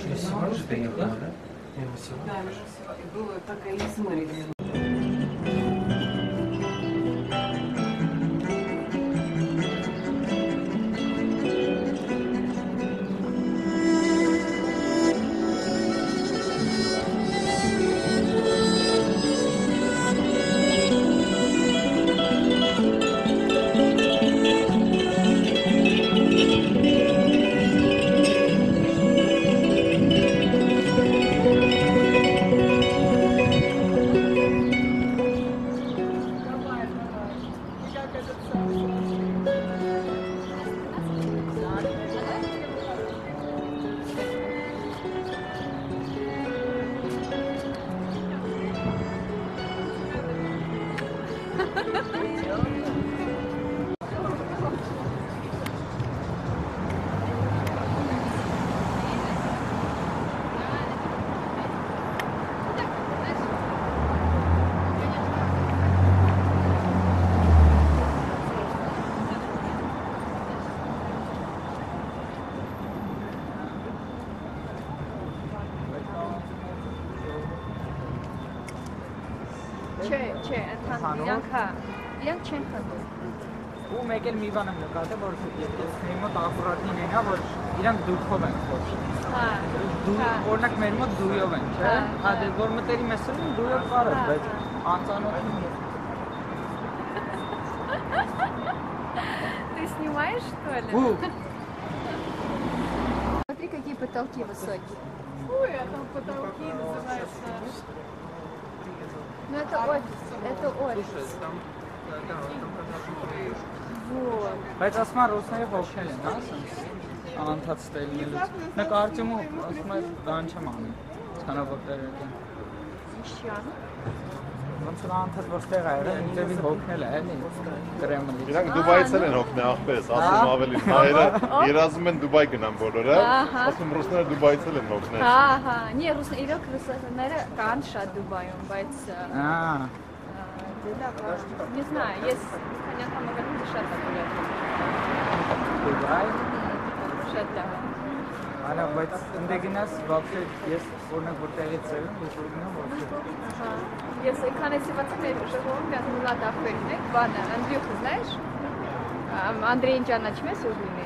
Через Севан же доехали, да? Да, мы же было так и изморили. Չէ, չէ, ընդհանուր իրանք հա, իրանք չեն խնդրում։ ու մեկ էլ մի բան եմ նկատել, որ ես մեր մոտ ակուրատնին այնա, որ իրանք դուքով են խոսում։ Հա։ Դու հա, օրինակ մեր մոտ դույով են, չէ՞։ Հա, Հա, հա։ դե որ մտերիմ ես ասում, դույով կարը, Հա, բայց անծանոթ Ты снимаешь, что ли? Ու Смотри, какие потолки высокие. Ой, а там потолки называются. Ну это офис, это офис. Вот. բայց ասում են ռուսները հոգնել են, հա, ասես անընդհատ ստելնելուց։ Մեկ Արտյոմը ասում է բան չեմ անում։ Ցանավոտեր եկան։ Еще. Ոնց որ անընդհատ որտեղ ա եղել, ինտերվի հոգնել է, էլի։ Կրեմլից։ Իրանք Դուբայից էլ են հոգնել ախպերս, ասում ավելի հայերը երազում են Դուբայ գնան բոլորը, Ահա։ ասում ռուսները Դուբայից էլ են հոգնել։ Հա, հա, նի ռուս իրոք ռուսները կան շատ Դուբայում, բայց ա, Ահա։ դե լավ, ա, не знаю, ես քանի անգամ եղել եմ շատ ակուրատ։ Դուբայ։ Շատ դա։ Արա, բայց ընդ գնաս, вообще ես օրինակ որտեղից եմ, ես որ գնամ вообще։ Ага. Ես այնքան էսի բացել շփոթում միած Մուլատ ախպերին է, բանը, Անդրյուխը, знаешь? Ա, Անդրեին ճանաչում ես ուժլինի։